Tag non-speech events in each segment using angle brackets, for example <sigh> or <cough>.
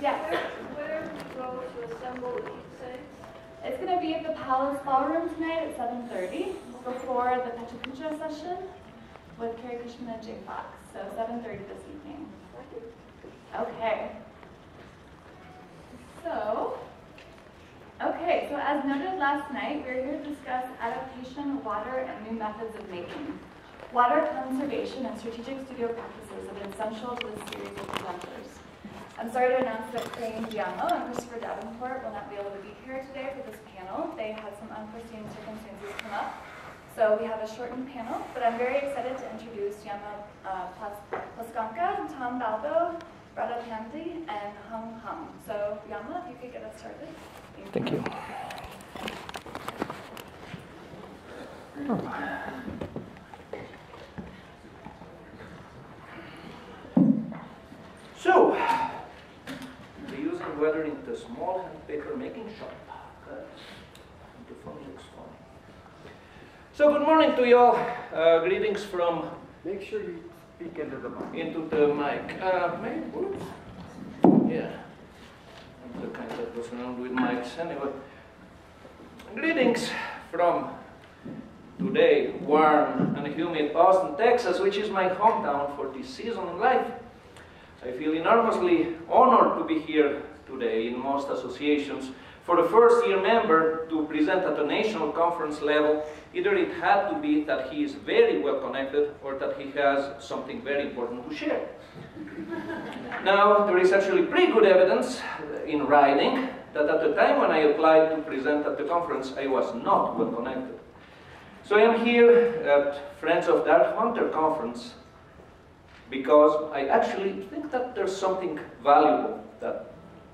Yes. Where we go to assemble, say? It's going to be at the Palace Ballroom tonight at 7.30 before the Pechakucha session with Carrie Cushman and Jay Fox. So 7.30 this evening. Okay. So, okay, so as noted last night, we're here to discuss adaptation, water, and new methods of making. Water conservation and strategic studio practices have been central to this series of presenters. I'm sorry to announce that Crane Giamo and Christopher Davenport will not be able to be here today for this panel. They had some unforeseen circumstances come up. So we have a shortened panel, but I'm very excited to introduce Yama uh, Ploskonka, Tom Balbo, Radha Pandey, and Hung Hung. So Yama, if you could get us started. Thank you. Oh. So, we're using weather in small hand paper making shop. the phone looks funny. So good morning to you all. Uh, greetings from. Make sure you speak into the mic. Into the mic. Uh, maybe, whoops. Yeah. I'm the kind that goes around with mics anyway. Greetings from today warm and humid Austin, Texas, which is my hometown for this season in life. I feel enormously honored to be here today in most associations. For a first year member to present at a national conference level, either it had to be that he is very well connected or that he has something very important to share. now, there is actually pretty good evidence in writing that at the time when I applied to present at the conference, I was not well connected. So I am here at Friends of Dard Hunter conference because I actually think that there's something valuable that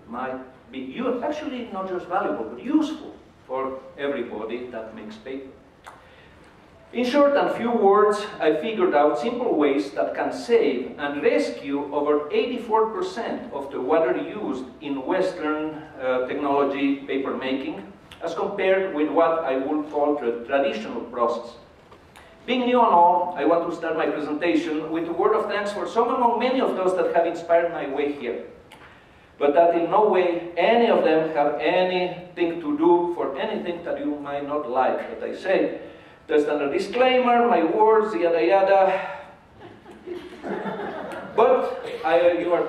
might be actually not just valuable, but useful for everybody that makes paper. In short and few words, I figured out simple ways that can save and rescue over 84% of the water used in Western uh, technology paper making as compared with what I would call the traditional process. Being new on all, I want to start my presentation with a word of thanks for some among many of those that have inspired my way here. But that in no way any of them have anything to do for anything that you might not like that I say. Just a disclaimer, my words, yada yada. but I, you are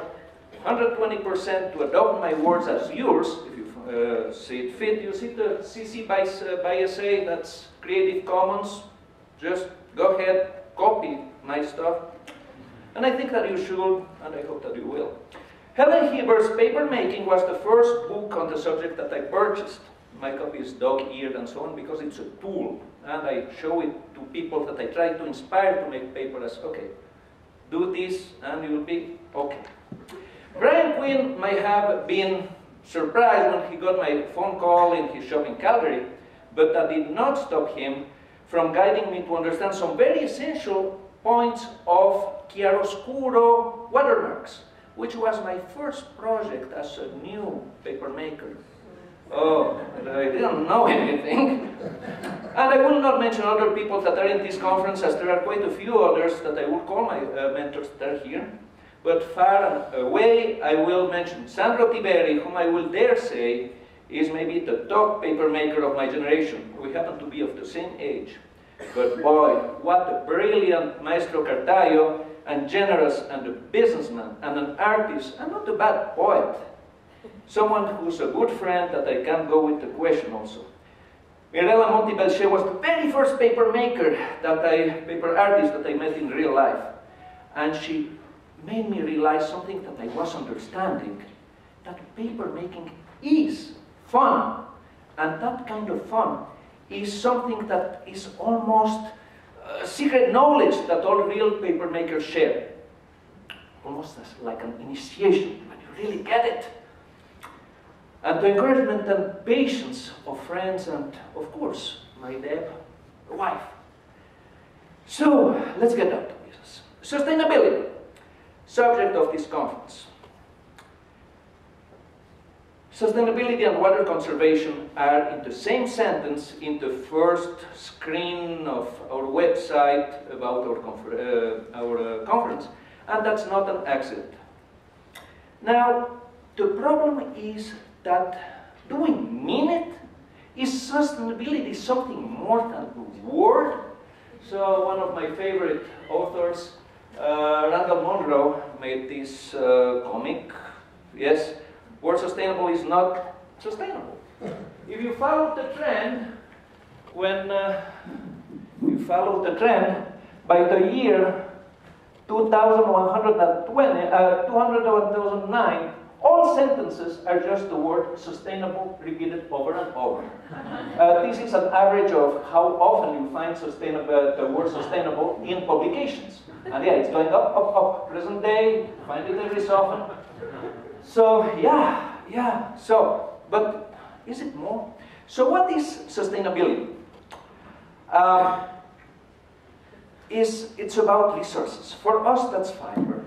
120% to adopt my words as yours, if you uh, see it fit. You see the CC by, uh, by SA, that's Creative Commons, just go ahead, copy my stuff. And I think that you should, and I hope that you will. Helen Hiebert's Papermaking was the first book on the subject that I purchased. My copy is dog-eared and so on because it's a tool. And I show it to people that I try to inspire to make paper as, okay, do this and you'll be okay. Brian Quinn might have been surprised when he got my phone call in his shop in Calgary, but that did not stop him from guiding me to understand some very essential points of chiaroscuro watermarks, which was my first project as a new paper maker. Oh, I didn't know anything. <laughs> and I will not mention other people that are in this conference, as there are quite a few others that I would call my uh, mentors that are here. But far away, I will mention Sandro Tiberi, whom I will dare say is maybe the top paper maker of my generation. We happen to be of the same age. But boy, what a brilliant Maestro Cartaio, and generous and a businessman and an artist and not a bad poet. Someone who's a good friend that I can go with the question also. Mirella Monti Belche was the very first paper maker that I, paper artist that I met in real life. And she made me realize something that I was understanding, that paper making is fun. And that kind of fun is something that is almost uh, secret knowledge that all real paper makers share. Almost as like an initiation, when you really get it. And the encouragement and patience of friends and, of course, my Deb, wife. So, let's get down to business. Sustainability, subject of this conference. Sustainability and water conservation are in the same sentence in the first screen of our website about our, uh, our uh, conference, and that's not an accident. Now, the problem is that do we mean it? Is sustainability something more than a word? So one of my favorite authors, uh, Randall Munroe, made this uh, comic. Yes, word sustainable is not sustainable. If you follow the trend, when uh, you follow the trend, by the year 2120, uh, 2009, all sentences are just the word sustainable repeated over and over. Uh, this is an average of how often you find sustainable, the word sustainable in publications. And yeah, it's going up, up, up. Present day, find it every so often. So yeah, yeah. So, but is it more? So what is sustainability? Uh, is it's about resources. For us, that's fiber.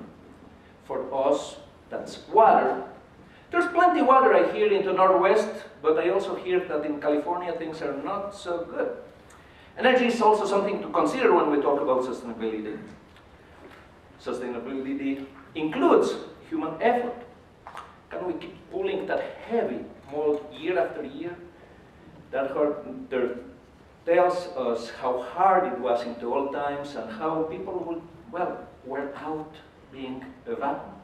For us, that's water. There's plenty of water I hear in the Northwest, but I also hear that in California things are not so good. Energy is also something to consider when we talk about sustainability. Sustainability includes human effort. Can we keep pulling that heavy mold year after year? That tells us how hard it was in the old times and how people would, well, were out being a vacuum.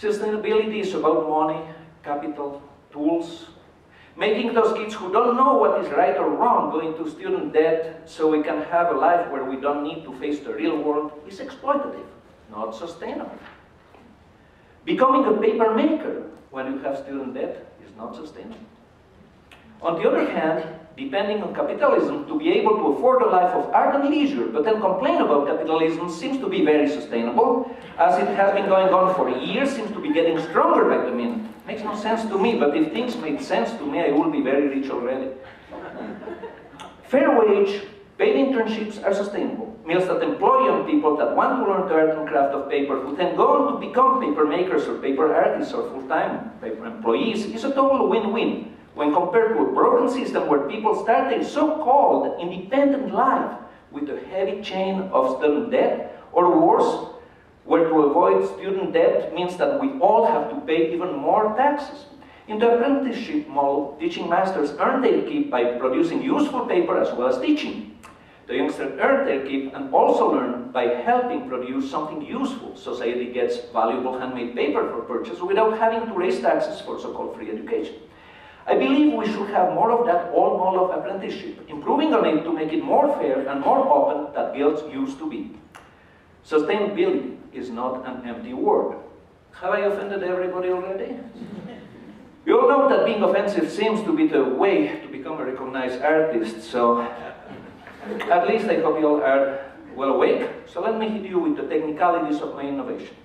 Sustainability is about money, capital, tools, making those kids who don't know what is right or wrong go into student debt so we can have a life where we don't need to face the real world is exploitative, not sustainable. Becoming a paper maker when you have student debt is not sustainable. On the other hand, depending on capitalism to be able to afford a life of art and leisure, but then complain about capitalism seems to be very sustainable, as it has been going on for years, seems to be getting stronger by the minute. Makes no sense to me, but if things made sense to me, I would be very rich already. <laughs> Fair wage, paid internships are sustainable. Means that employ young people that want to learn the art and craft of paper, who then go on to become paper makers or paper artists or full-time paper employees, is a total win-win when compared to a broken system where people start a so-called independent life with a heavy chain of student debt, or worse, where to avoid student debt means that we all have to pay even more taxes. In the apprenticeship model, teaching masters earn their keep by producing useful paper as well as teaching. The youngsters earn their keep and also learn by helping produce something useful. Society gets valuable handmade paper for purchase without having to raise taxes for so-called free education. I believe we should have more of that old model of apprenticeship, improving on it to make it more fair and more open than guilds used to be. Sustainability is not an empty word. Have I offended everybody already? <laughs> You all know that being offensive seems to be the way to become a recognized artist, so uh, at least I hope you all are well awake. So let me hit you with the technicalities of my innovation.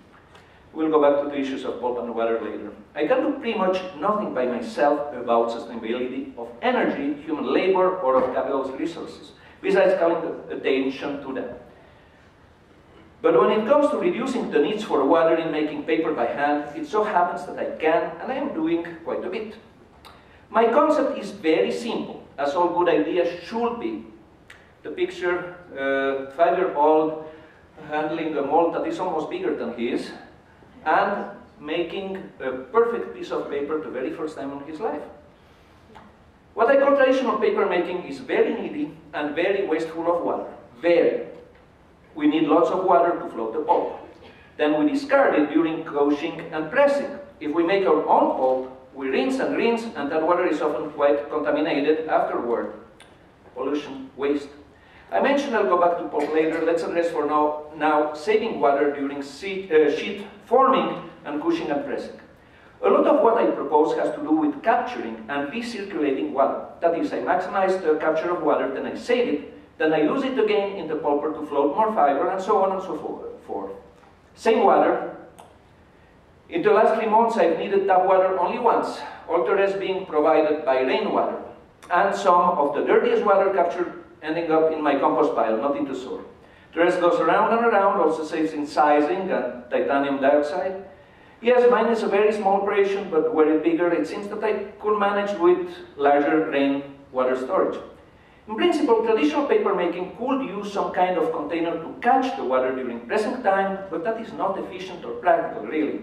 We'll go back to the issues of pulp and water later. I can do pretty much nothing by myself about sustainability of energy, human labor, or of capital's resources, besides calling attention to them. But when it comes to reducing the needs for water in making paper by hand, it so happens that I can, and I am doing quite a bit. My concept is very simple, as all good ideas should be. The picture, uh, five-year-old handling a mold that is almost bigger than his, and making a perfect piece of paper the very first time in his life. What I call traditional paper making is very needy and very wasteful of water. Very. We need lots of water to float the pulp. Then we discard it during couching and pressing. If we make our own pulp, we rinse and rinse, and that water is often quite contaminated afterward. Pollution, waste. I mentioned I'll go back to pulp later. Let's address for now, now saving water during sheet, uh, sheet forming and cushioning and pressing. A lot of what I propose has to do with capturing and recirculating water. That is, I maximize the capture of water, then I save it, then I use it again in the pulper to float more fiber, and so on and so forth. Same water. In the last three months, I've needed tap water only once, all the rest being provided by rainwater, and some of the dirtiest water captured ending up in my compost pile, not in the soil. The rest goes around and around, also saves in sizing and titanium dioxide. Yes, mine is a very small operation, but were it bigger, it seems that I could manage with larger rain water storage. In principle, traditional paper making could use some kind of container to catch the water during pressing time, but that is not efficient or practical, really.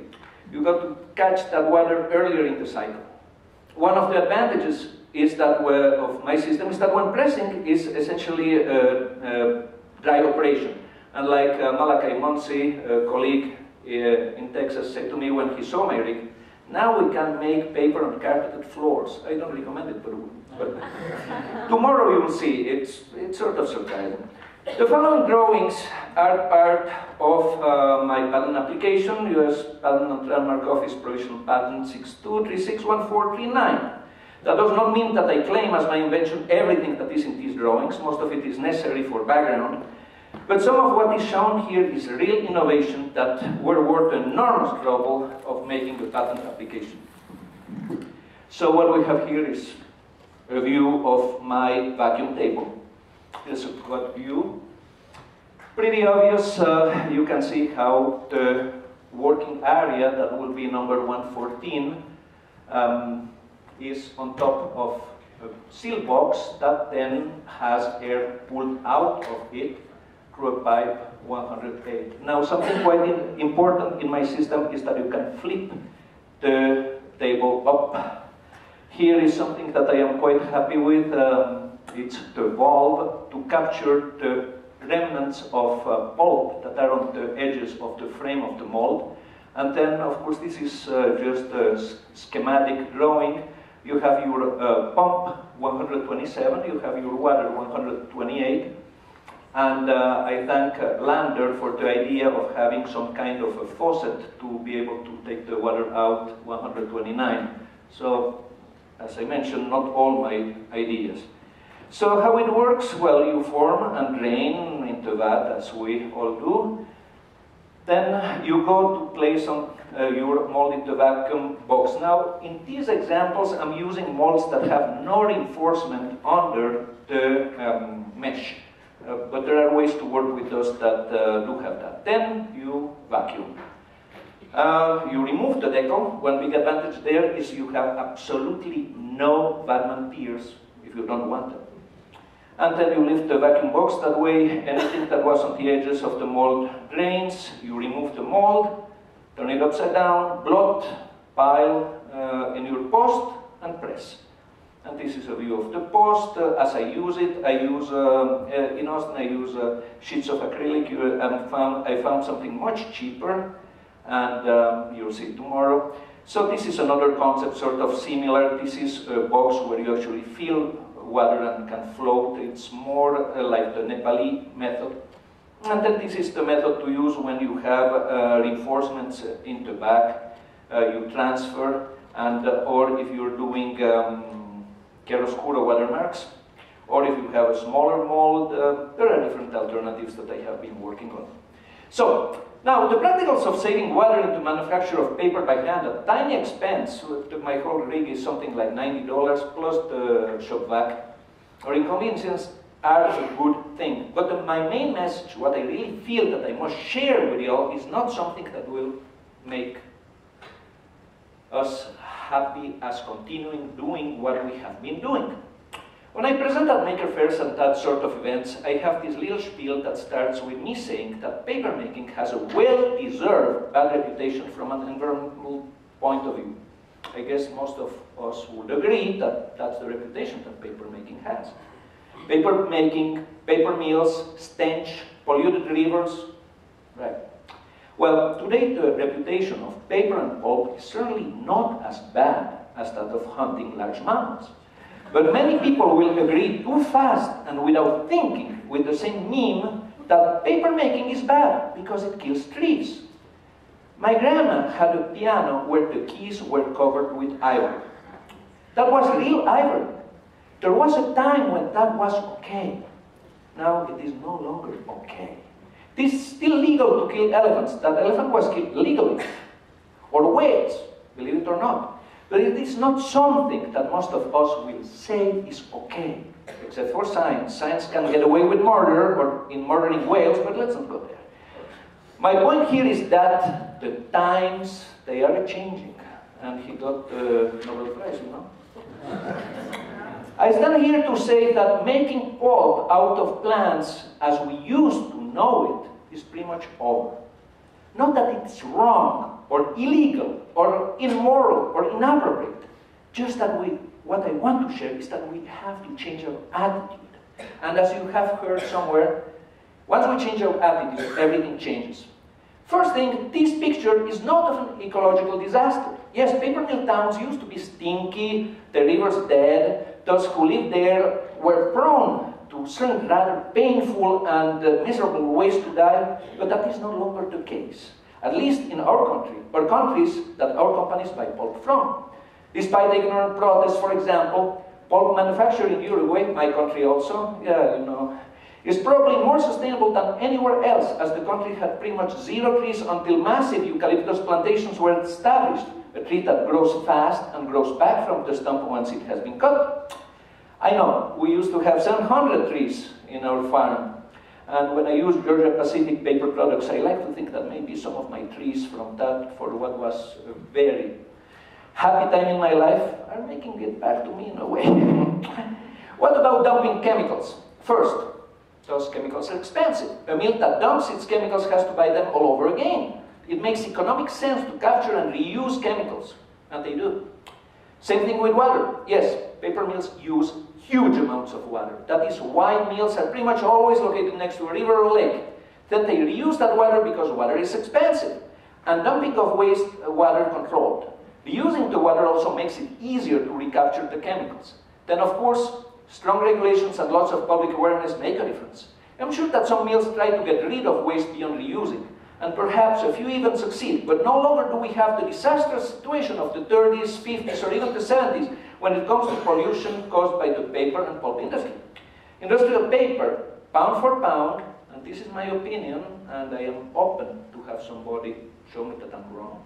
You got to catch that water earlier in the cycle. One of the advantages is that uh, of my system is that when pressing is essentially a, a dry operation. And like uh, Malachi Monsi, a colleague uh, in Texas, said to me when he saw my rig, now we can make paper on carpeted floors. I don't recommend it, but, but <laughs> tomorrow you will see. It's, it's sort of surprising. The following drawings are part of uh, my patent application, US Patent and Trademark Office Provisional Patent 62361439. That does not mean that I claim as my invention everything that is in these drawings. Most of it is necessary for background. But some of what is shown here is real innovation that were worth the enormous trouble of making the patent application. So what we have here is a view of my vacuum table. Here's a quad view. Pretty obvious, uh, you can see how the working area, that will be number 114, um, is on top of a seal box that then has air pulled out of it through a pipe 108. Now something quite important in my system is that you can flip the table up. Here is something that I am quite happy with. Um, it's the valve to capture the remnants of uh, pulp that are on the edges of the frame of the mold. And then, of course, this is uh, just a schematic drawing. You have your uh, pump 127, you have your water 128, and uh, I thank uh, Lander for the idea of having some kind of a faucet to be able to take the water out 129. So, as I mentioned, not all my ideas. So how it works? Well, you form and drain into that, as we all do. Then you go to place on uh, your mold into vacuum box. Now, in these examples, I'm using molds that have no reinforcement under the um, mesh. Uh, but there are ways to work with those that uh, do have that. Then you vacuum. Uh, you remove the deckle. One big advantage there is you have absolutely no vatman tears if you don't want them. And then you lift the vacuum box that way. Anything that was on the edges of the mold drains. You remove the mold, turn it upside down, blot, pile uh, in your post, and press. And this is a view of the post. Uh, as I use it, I use, uh, uh in Austin, I use uh, sheets of acrylic. and found, I found something much cheaper, and um, you'll see tomorrow. So this is another concept, sort of similar. This is a box where you actually fill water and can float. It's more uh, like the Nepali method. And then this is the method to use when you have reinforcements in the back. you transfer, and or if you're doing um, chiaroscuro watermarks. Or if you have a smaller mold, uh, there are different alternatives that I have been working on. So, now the practicals of saving water into manufacture of paper by hand at tiny expense, my whole rig is something like $90 plus the shop vac, or inconveniences are a good thing. But my main message, what I really feel that I must share with you all, is not something that will make us happy as continuing doing what we have been doing. When I present at maker fairs and that sort of events, I have this little spiel that starts with me saying that papermaking has a well-deserved bad reputation from an environmental point of view. I guess most of us would agree that that's the reputation that papermaking has. Papermaking, paper mills, stench, polluted rivers, right? Well, today the reputation of paper and pulp is certainly not as bad as that of hunting large mammals. But many people will agree too fast and without thinking with the same meme that paper making is bad because it kills trees. My grandma had a piano where the keys were covered with ivory. That was real ivory. There was a time when that was okay. Now it is no longer okay. It is still legal to kill elephants. That elephant was killed legally. Or whales, believe it or not. But it is not something that most of us will say is okay, except for science. Science can get away with murder or in murdering whales, but let's not go there. My point here is that the times, they are changing. And he got the Nobel Prize, you know. I stand here to say that making pulp out of plants as we used to know it is pretty much over. Not that it's wrong, or illegal or immoral or inappropriate. Just that we, what I want to share is that we have to change our attitude. And as you have heard somewhere, once we change our attitude, everything changes. First thing, this picture is not of an ecological disaster. Yes, paper mill towns used to be stinky, the rivers dead, those who lived there were prone to certain rather painful and uh, miserable ways to die, but that is no longer the case. At least in our country, or countries that our companies buy pulp from. Despite ignorant protests, for example, pulp manufacturing in Uruguay, my country also, yeah, you know, is probably more sustainable than anywhere else, as the country had pretty much zero trees until massive eucalyptus plantations were established, a tree that grows fast and grows back from the stump once it has been cut. I know, we used to have 700 trees in our farm, and when I use Georgia Pacific paper products, I like to think that maybe some of my trees from that, for what was a very happy time in my life, are making it back to me in a way. <laughs> what about dumping chemicals? First, those chemicals are expensive. A mill that dumps its chemicals has to buy them all over again. It makes economic sense to capture and reuse chemicals, and they do. Same thing with water. Yes, paper mills use huge amounts of water. That is why mills are pretty much always located next to a river or lake. Then they reuse that water because water is expensive. And dumping of waste uh, water controlled. Reusing the water also makes it easier to recapture the chemicals. Then of course, strong regulations and lots of public awareness make a difference. I'm sure that some mills try to get rid of waste beyond reusing, and perhaps a few even succeed, but no longer do we have the disastrous situation of the 30s, 50s, or even the 70s when it comes to pollution caused by the paper and pulp industry. Industrial paper, pound for pound, and this is my opinion, and I am open to have somebody show me that I'm wrong,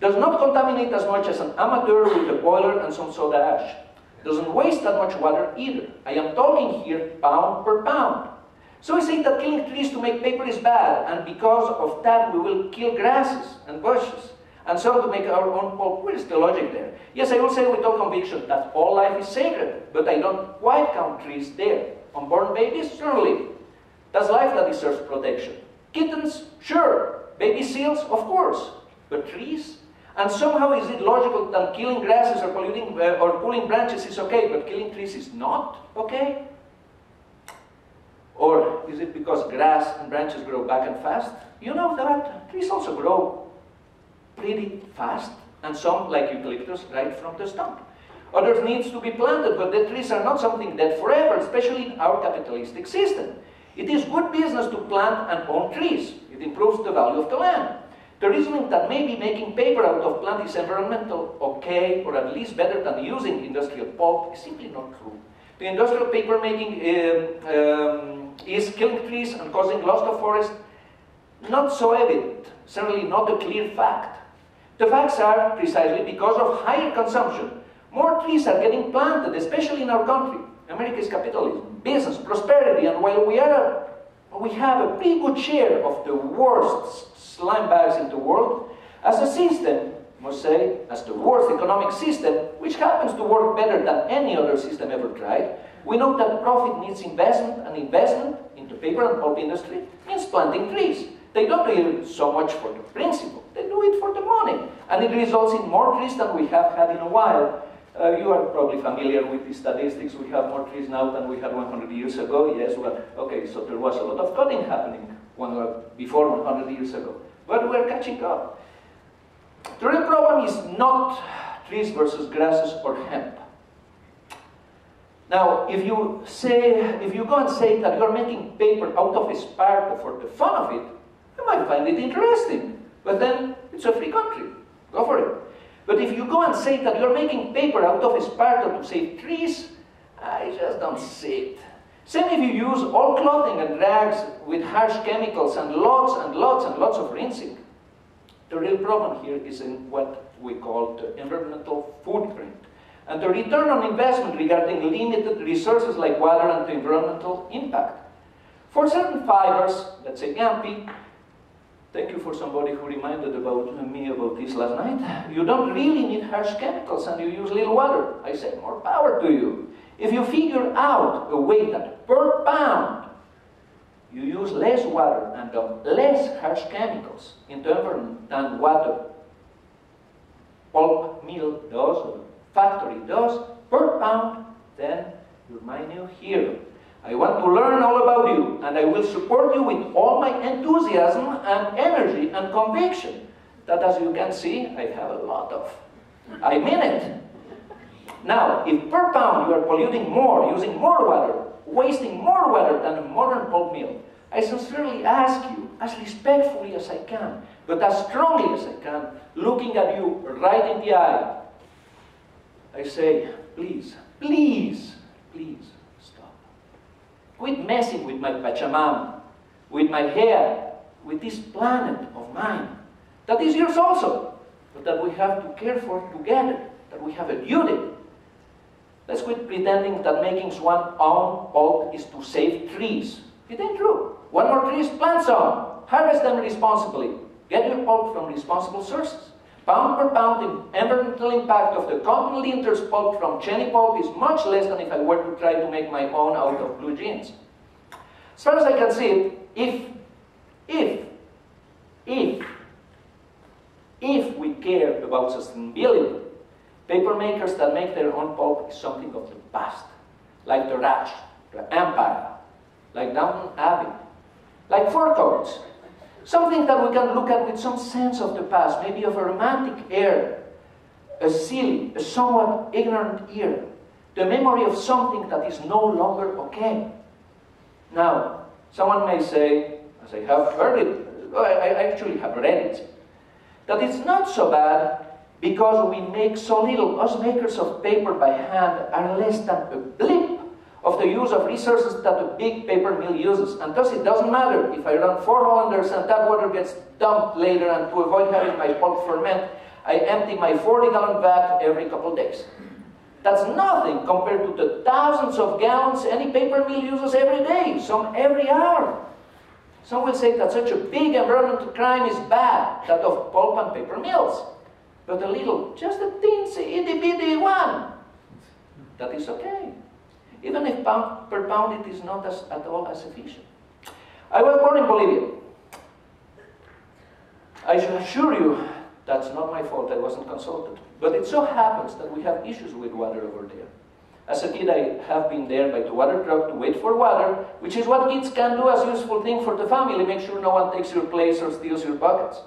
does not contaminate as much as an amateur with a boiler and some soda ash. Doesn't waste that much water either. I am talking here pound per pound. So we say that killing trees to make paper is bad, and because of that we will kill grasses and bushes, and so to make our own pulp. Where is the logic there? Yes, I will say with all conviction that all life is sacred, but I don't quite count trees there. Unborn babies, certainly. That's life that deserves protection. Kittens, sure. Baby seals, of course. But trees? And somehow is it logical that killing grasses or polluting uh, or pulling branches is okay, but killing trees is not okay? Or is it because grass and branches grow back and fast? You know that trees also grow pretty fast, and some, like eucalyptus, right from the stump. Others needs to be planted, but the trees are not something that forever, especially in our capitalistic system. It is good business to plant and own trees. It improves the value of the land. The reasoning that maybe making paper out of plant is environmental okay, or at least better than using industrial pulp, is simply not true. The industrial paper making um, um, is killing trees and causing loss of forest, not so evident, certainly not a clear fact. The facts are precisely because of higher consumption. More trees are getting planted, especially in our country. America is capitalism, business, prosperity, and while we are we have a pretty good share of the worst slime bags in the world, as a system, must say, as the worst economic system, which happens to work better than any other system ever tried, we know that profit needs investment, and investment in the paper and pulp industry means planting trees. They don't do it so much for the principle, they do it for the money. And it results in more trees than we have had in a while. Uh, you are probably familiar with the statistics. We have more trees now than we had 100 years ago. Yes, well, okay, so there was a lot of cutting happening uh, before 100 years ago. But we're catching up. The real problem is not trees versus grasses or hemp. Now, if you say, if you go and say that you're making paper out of esparto for the fun of it, you might find it interesting. But then it's a free country. Go for it. But if you go and say that you're making paper out of esparto to save trees, I just don't see it. Same if you use all clothing and rags with harsh chemicals and lots and lots and lots of rinsing. The real problem here is in what we call the environmental footprint and the return on investment regarding limited resources like water and the environmental impact. For certain fibers, let's say Gampi, thank you for somebody who reminded about me about this last night, you don't really need harsh chemicals and you use little water. I say more power to you. If you figure out a way that per pound you use less water and less harsh chemicals in the environment than water does, or factory does, per pound, then you're my new hero. I want to learn all about you, and I will support you with all my enthusiasm and energy and conviction. That, as you can see, I have a lot of. I mean it. Now, if per pound you are polluting more, using more water, wasting more water than a modern pulp mill, I sincerely ask you, as respectfully as I can, but as strongly as I can, looking at you right in the eye, I say, please, please, please stop. Quit messing with my Pachamama, with my hair, with this planet of mine. That is yours also, but that we have to care for together, that we have a duty. Let's quit pretending that making one own pulp is to save trees. It ain't true. One more trees, plant some. Harvest them responsibly. Get your pulp from responsible sources. Pound per pound, the environmental impact of the cotton linters pulp from Cheney pulp is much less than if I were to try to make my own out of blue jeans. As far as I can see it, if, if, if, if we care about sustainability, paper makers that make their own pulp is something of the past, like the Raj, the Empire, like Downton Abbey, like fur Courts, Something that we can look at with some sense of the past, maybe of a romantic air, a silly, a somewhat ignorant ear, the memory of something that is no longer okay. Now, someone may say, as I have heard it, I actually have read it, that it's not so bad because we make so little. Us makers of paper by hand are less than a blip of the use of resources that a big paper mill uses. And thus it doesn't matter if I run four Hollanders and that water gets dumped later and to avoid having my pulp ferment, I empty my 40 gallon vat every couple days. That's nothing compared to the thousands of gallons any paper mill uses every day, some every hour. Some will say that such a big environmental crime is bad, that of pulp and paper mills. But a little, just a teensy, itty bitty one, that is okay even if pound per pound it is not as, at all as efficient. I was born in Bolivia. I assure you that's not my fault, I wasn't consulted. But it so happens that we have issues with water over there. As a kid, I have been there by the water truck to wait for water, which is what kids can do as useful thing for the family, make sure no one takes your place or steals your buckets.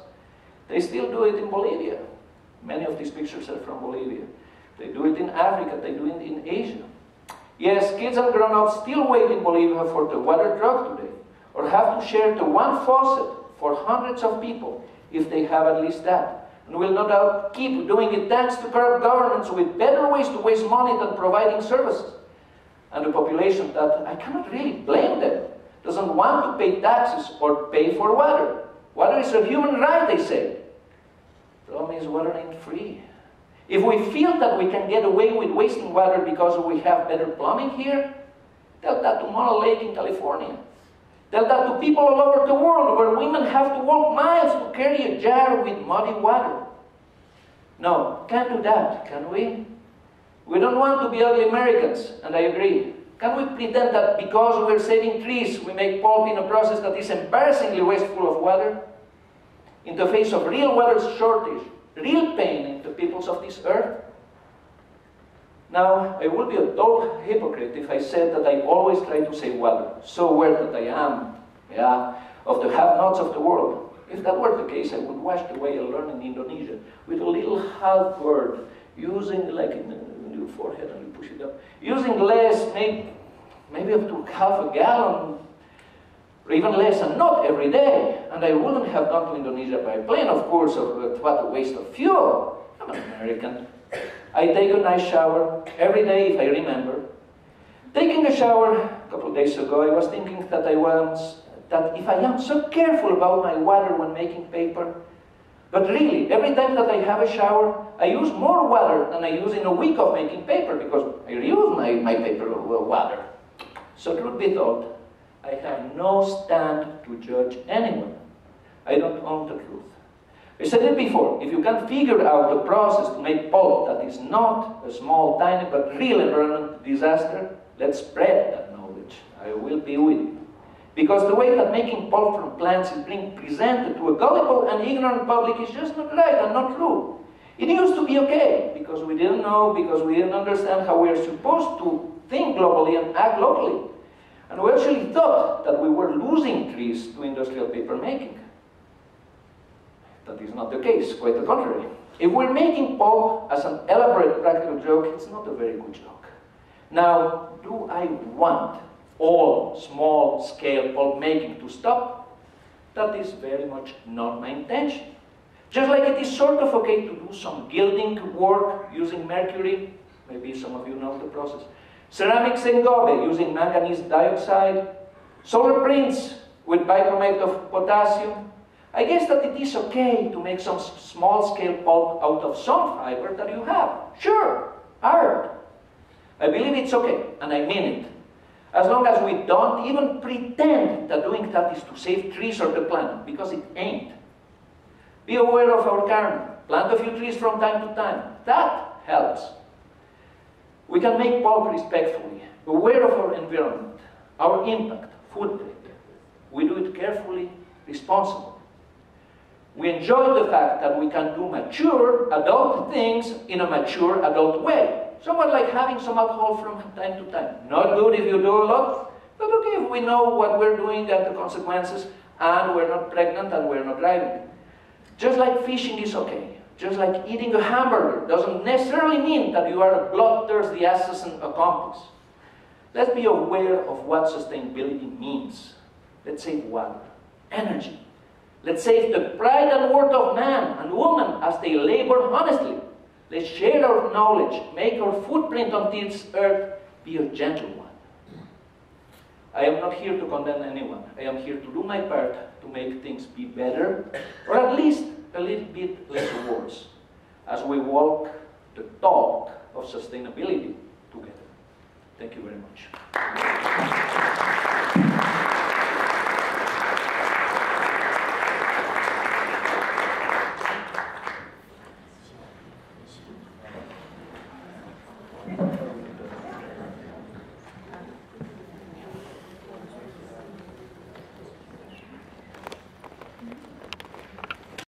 They still do it in Bolivia. Many of these pictures are from Bolivia. They do it in Africa, they do it in Asia. Yes, kids and grown-ups still wait in Bolivia for the water truck today, or have to share the one faucet for hundreds of people, if they have at least that. And will no doubt keep doing it thanks to corrupt governments with better ways to waste money than providing services. And a population that, I cannot really blame them, doesn't want to pay taxes or pay for water. Water is a human right, they say. The problem is water ain't free. If we feel that we can get away with wasting water because we have better plumbing here, tell that to Mono Lake in California. Tell that to people all over the world where women have to walk miles to carry a jar with muddy water. No, can't do that, can we? We don't want to be ugly Americans, and I agree. Can we pretend that because we're saving trees, we make pulp in a process that is embarrassingly wasteful of water? In the face of real water shortage, real pain peoples of this earth. Now, I would be a total hypocrite if I said that I always try to say well, so aware that I am, yeah, of the have-nots of the world. If that were the case, I would wash the way I learned in Indonesia with a little half word, using like in, in your forehead and you push it up, using less, maybe, maybe up to half a gallon or even less, and not every day. And I wouldn't have gone to Indonesia by plane, of course, of what a waste of fuel. I'm an American. I take a nice shower every day if I remember. Taking a shower a couple of days ago, I was thinking that I was that if I am so careful about my water when making paper, but really, every time that I have a shower, I use more water than I use in a week of making paper because I reuse my, my paper uh, water. So truth be told, I have no stand to judge anyone. I don't own the truth. I said it before, if you can figure out the process to make pulp that is not a small, tiny, but real environmental disaster, let's spread that knowledge. I will be with you. Because the way that making pulp from plants is being presented to a gullible and ignorant public is just not right and not true. It used to be okay because we didn't know, because we didn't understand how we are supposed to think globally and act locally. And we actually thought that we were losing trees to industrial paper making. That is not the case, quite the contrary. If we're making pulp as an elaborate practical joke, it's not a very good joke. Now, do I want all small scale pulp making to stop? That is very much not my intention. Just like it is sort of okay to do some gilding work using mercury, maybe some of you know the process. Ceramics in engobe using manganese dioxide, solar prints with bichromate of potassium. I guess that it is okay to make some small scale pulp out of some fiber that you have. Sure, art. I believe it's okay, and I mean it. As long as we don't even pretend that doing that is to save trees or the planet, because it ain't. Be aware of our karma. Plant a few trees from time to time. That helps. We can make pulp respectfully, aware of our environment, our impact, footprint. We do it carefully, responsibly. We enjoy the fact that we can do mature adult things in a mature adult way. Somewhat like having some alcohol from time to time. Not good if you do a lot, but okay if we know what we're doing and the consequences, and we're not pregnant and we're not driving. Just like fishing is okay. Just like eating a hamburger doesn't necessarily mean that you are a bloodthirsty assassin accomplice. Let's be aware of what sustainability means. Let's save water, energy. Let's save the pride and worth of man and woman as they labor honestly. Let's share our knowledge, make our footprint on this earth be a gentle one. I am not here to condemn anyone. I am here to do my part to make things be better, or at least a little bit less worse, as we walk the talk of sustainability together. Thank you very much.